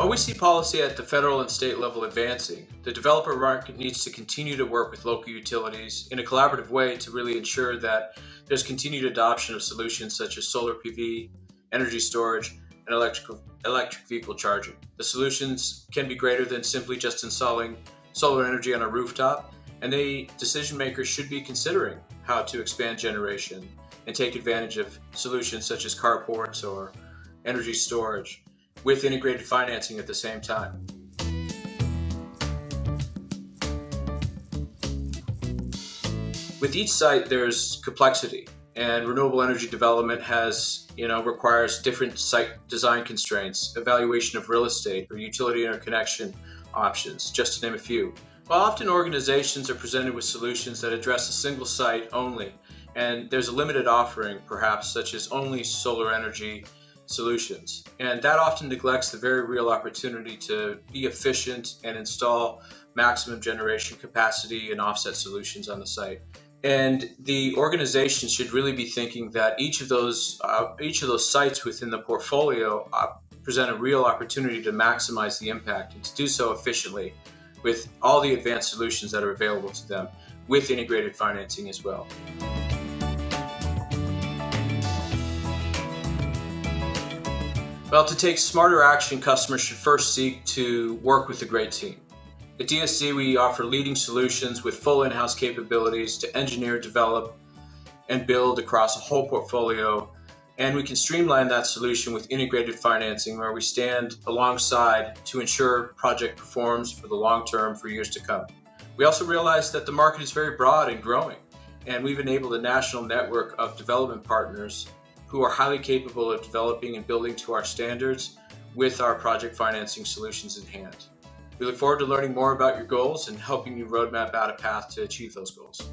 While we see policy at the federal and state level advancing, the developer market needs to continue to work with local utilities in a collaborative way to really ensure that there's continued adoption of solutions such as solar PV, energy storage, and electric, electric vehicle charging. The solutions can be greater than simply just installing solar energy on a rooftop, and the decision makers should be considering how to expand generation and take advantage of solutions such as carports or energy storage with integrated financing at the same time. With each site, there's complexity, and renewable energy development has, you know, requires different site design constraints, evaluation of real estate or utility interconnection options, just to name a few. While often organizations are presented with solutions that address a single site only, and there's a limited offering, perhaps, such as only solar energy solutions. And that often neglects the very real opportunity to be efficient and install maximum generation capacity and offset solutions on the site. And the organization should really be thinking that each of those uh, each of those sites within the portfolio uh, present a real opportunity to maximize the impact and to do so efficiently with all the advanced solutions that are available to them with integrated financing as well. Well, to take smarter action, customers should first seek to work with a great team. At DSD, we offer leading solutions with full in house capabilities to engineer, develop, and build across a whole portfolio. And we can streamline that solution with integrated financing where we stand alongside to ensure project performs for the long term for years to come. We also realize that the market is very broad and growing, and we've enabled a national network of development partners who are highly capable of developing and building to our standards with our project financing solutions in hand. We look forward to learning more about your goals and helping you roadmap out a path to achieve those goals.